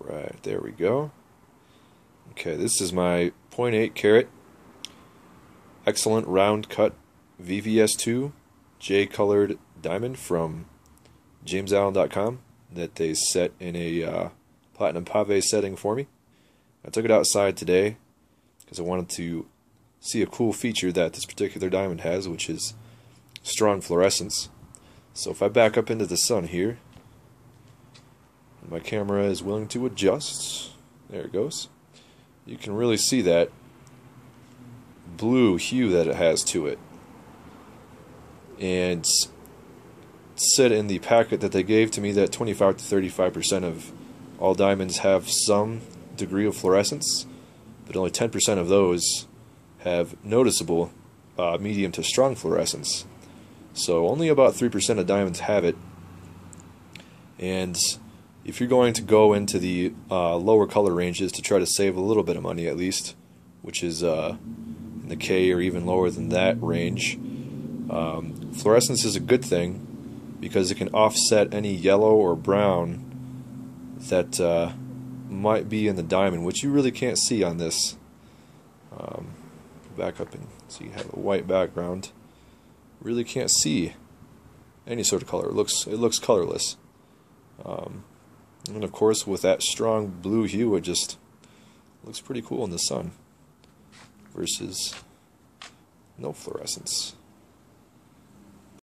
Alright, there we go. Okay, this is my 0.8 carat excellent round cut VVS2 J colored diamond from JamesAllen.com that they set in a uh, platinum pave setting for me. I took it outside today because I wanted to see a cool feature that this particular diamond has, which is strong fluorescence. So if I back up into the sun here, my camera is willing to adjust, there it goes, you can really see that blue hue that it has to it. And said in the packet that they gave to me that 25 to 35% of all diamonds have some degree of fluorescence, but only 10% of those have noticeable uh, medium to strong fluorescence. So only about 3% of diamonds have it. And if you're going to go into the uh, lower color ranges to try to save a little bit of money at least, which is uh, in the K or even lower than that range, um, fluorescence is a good thing because it can offset any yellow or brown that uh, might be in the diamond, which you really can't see on this. Um, back up and so you have a white background. Really can't see any sort of color. It looks it looks colorless. Um, and of course, with that strong blue hue, it just looks pretty cool in the sun versus no fluorescence.